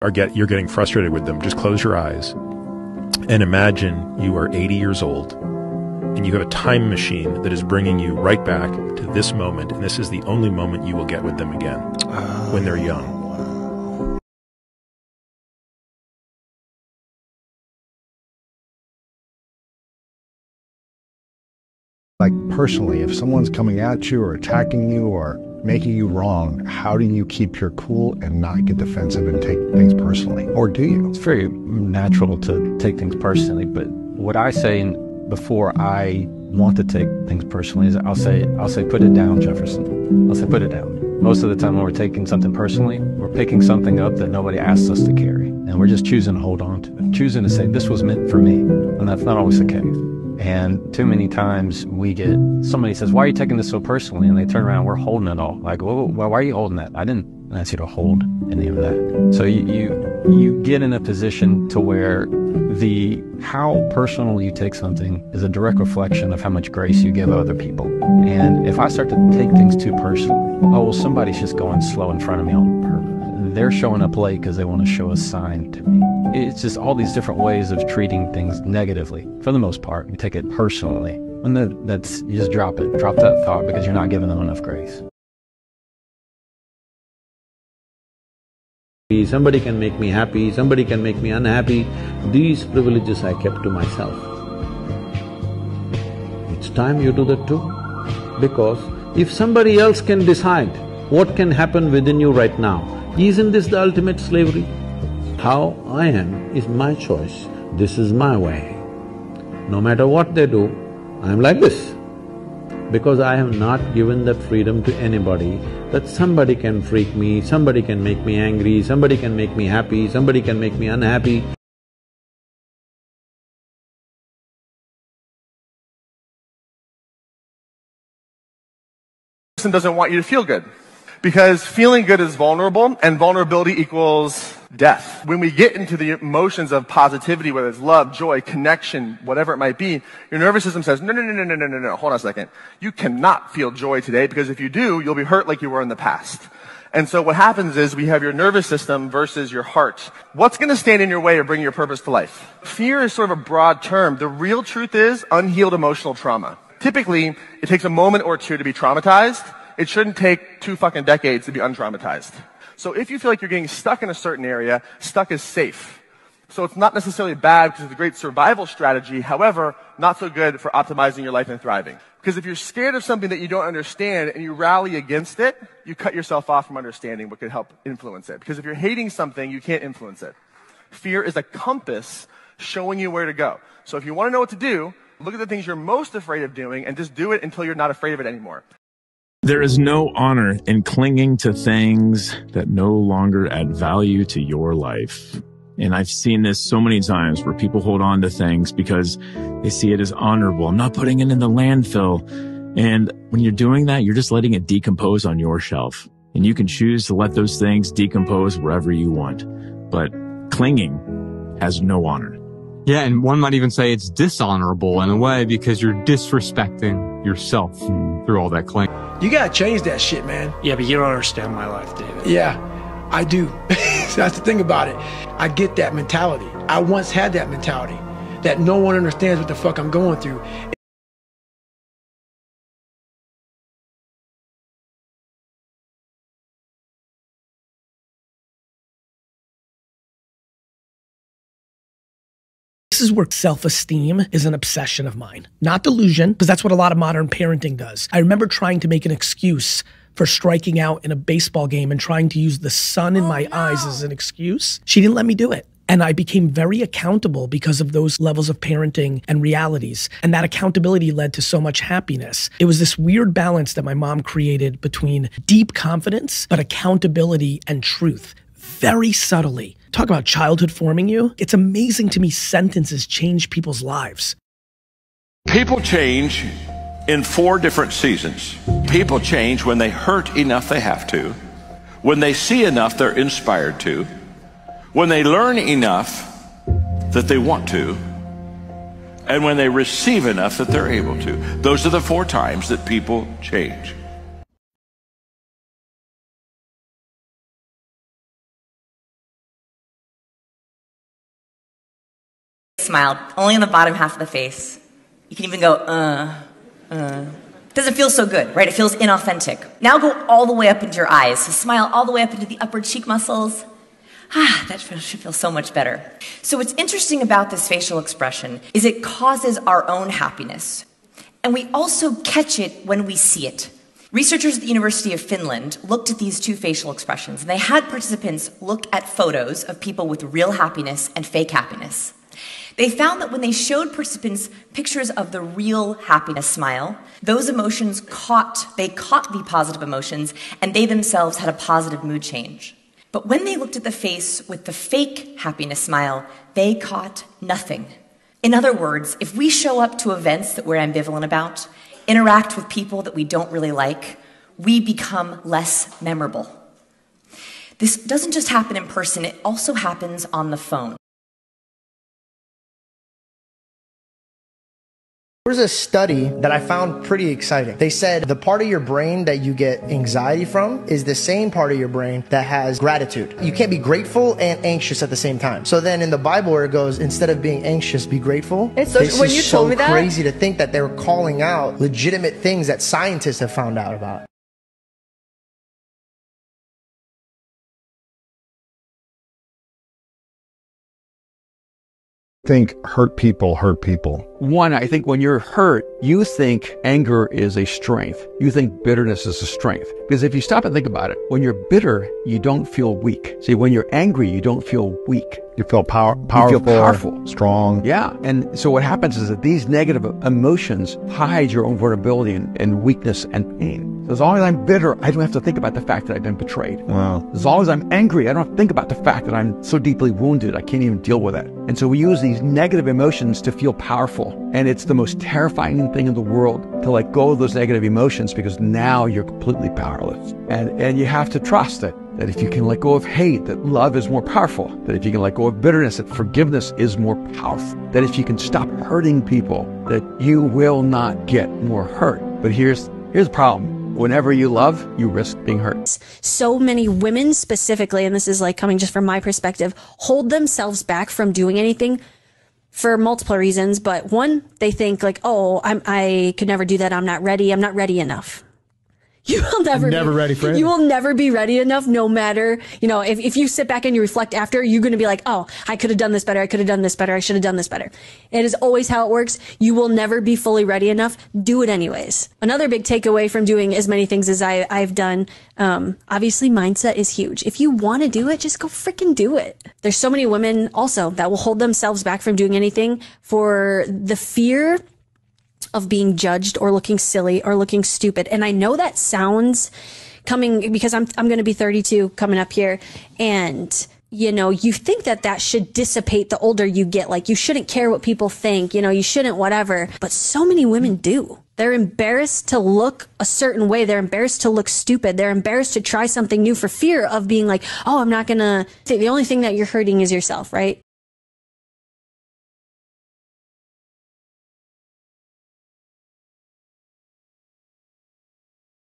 are get you're getting frustrated with them, just close your eyes and imagine you are 80 years old and you have a time machine that is bringing you right back to this moment and this is the only moment you will get with them again when they're young. Like personally, if someone's coming at you or attacking you or making you wrong, how do you keep your cool and not get defensive and take things personally? Or do you? It's very natural to take things personally, but what I say before I want to take things personally is I'll say I'll say put it down, Jefferson. I'll say put it down. Most of the time when we're taking something personally, we're picking something up that nobody asked us to carry. And we're just choosing to hold on to it. Choosing to say this was meant for me. And that's not always the case. And too many times we get somebody says, "Why are you taking this so personally?" And they turn around, we're holding it all. Like, well, why are you holding that? I didn't ask you to hold any of that. So you you, you get in a position to where the how personal you take something is a direct reflection of how much grace you give other people. And if I start to take things too personally, oh well, somebody's just going slow in front of me on purpose. They're showing up late because they want to show a sign to me. It's just all these different ways of treating things negatively. For the most part, you take it personally. And that, that's you just drop it, drop that thought because you're not giving them enough grace. Somebody can make me happy, somebody can make me unhappy. These privileges I kept to myself. It's time you do that too. Because if somebody else can decide what can happen within you right now, isn't this the ultimate slavery? How I am is my choice, this is my way. No matter what they do, I'm like this because I have not given that freedom to anybody that somebody can freak me, somebody can make me angry, somebody can make me happy, somebody can make me unhappy. person doesn't want you to feel good because feeling good is vulnerable and vulnerability equals death. When we get into the emotions of positivity, whether it's love, joy, connection, whatever it might be, your nervous system says, no, no, no, no, no, no, no, no, hold on a second. You cannot feel joy today because if you do, you'll be hurt like you were in the past. And so what happens is we have your nervous system versus your heart. What's going to stand in your way of bringing your purpose to life? Fear is sort of a broad term. The real truth is unhealed emotional trauma. Typically, it takes a moment or two to be traumatized. It shouldn't take two fucking decades to be untraumatized. So if you feel like you're getting stuck in a certain area, stuck is safe. So it's not necessarily bad because it's a great survival strategy. However, not so good for optimizing your life and thriving. Because if you're scared of something that you don't understand and you rally against it, you cut yourself off from understanding what could help influence it. Because if you're hating something, you can't influence it. Fear is a compass showing you where to go. So if you want to know what to do, look at the things you're most afraid of doing and just do it until you're not afraid of it anymore. There is no honor in clinging to things that no longer add value to your life. And I've seen this so many times where people hold on to things because they see it as honorable. I'm not putting it in the landfill. And when you're doing that, you're just letting it decompose on your shelf. And you can choose to let those things decompose wherever you want. But clinging has no honor. Yeah, and one might even say it's dishonorable in a way because you're disrespecting yourself hmm. through all that cling. You gotta change that shit, man. Yeah, but you don't understand my life, David. Yeah, I do. That's the thing about it. I get that mentality. I once had that mentality that no one understands what the fuck I'm going through. This is where self esteem is an obsession of mine, not delusion, because that's what a lot of modern parenting does. I remember trying to make an excuse for striking out in a baseball game and trying to use the sun in oh, my no. eyes as an excuse. She didn't let me do it. And I became very accountable because of those levels of parenting and realities. And that accountability led to so much happiness. It was this weird balance that my mom created between deep confidence, but accountability and truth very subtly. Talk about childhood forming you. It's amazing to me sentences change people's lives. People change in four different seasons. People change when they hurt enough they have to, when they see enough they're inspired to, when they learn enough that they want to, and when they receive enough that they're able to. Those are the four times that people change. Smile, only on the bottom half of the face. You can even go, uh, uh. Doesn't feel so good, right? It feels inauthentic. Now go all the way up into your eyes. So smile all the way up into the upper cheek muscles. Ah, that should feel so much better. So what's interesting about this facial expression is it causes our own happiness. And we also catch it when we see it. Researchers at the University of Finland looked at these two facial expressions, and they had participants look at photos of people with real happiness and fake happiness. They found that when they showed participants pictures of the real happiness smile, those emotions caught, they caught the positive emotions, and they themselves had a positive mood change. But when they looked at the face with the fake happiness smile, they caught nothing. In other words, if we show up to events that we're ambivalent about, interact with people that we don't really like, we become less memorable. This doesn't just happen in person, it also happens on the phone. There was a study that I found pretty exciting. They said the part of your brain that you get anxiety from is the same part of your brain that has gratitude. You can't be grateful and anxious at the same time. So then in the Bible where it goes, instead of being anxious, be grateful. It's so, this when is you so told me that, crazy to think that they were calling out legitimate things that scientists have found out about. Think hurt people hurt people. One, I think when you're hurt, you think anger is a strength. You think bitterness is a strength. Because if you stop and think about it, when you're bitter, you don't feel weak. See, when you're angry, you don't feel weak. You feel power, powerful, you feel powerful, strong. Yeah. And so what happens is that these negative emotions hide your own vulnerability and, and weakness and pain. As long as I'm bitter, I don't have to think about the fact that I've been betrayed. Wow. As long as I'm angry, I don't have to think about the fact that I'm so deeply wounded, I can't even deal with it. And so we use these negative emotions to feel powerful. And it's the most terrifying thing in the world to let go of those negative emotions because now you're completely powerless. And, and you have to trust it that if you can let go of hate, that love is more powerful. That if you can let go of bitterness, that forgiveness is more powerful. That if you can stop hurting people, that you will not get more hurt. But here's, here's the problem. Whenever you love, you risk being hurt. so many women specifically, and this is like coming just from my perspective, hold themselves back from doing anything for multiple reasons. But one, they think like, oh, I'm, I could never do that. I'm not ready. I'm not ready enough. You will never, Never be, ready for it. You will never be ready enough, no matter, you know, if, if you sit back and you reflect after, you're going to be like, oh, I could have done this better. I could have done this better. I should have done this better. It is always how it works. You will never be fully ready enough. Do it anyways. Another big takeaway from doing as many things as I, I've done, um, obviously mindset is huge. If you want to do it, just go freaking do it. There's so many women also that will hold themselves back from doing anything for the fear of being judged or looking silly or looking stupid. And I know that sounds coming because I'm I'm going to be 32 coming up here and you know, you think that that should dissipate the older you get. Like you shouldn't care what people think, you know, you shouldn't whatever. But so many women do. They're embarrassed to look a certain way. They're embarrassed to look stupid. They're embarrassed to try something new for fear of being like, oh, I'm not going to. The only thing that you're hurting is yourself, right?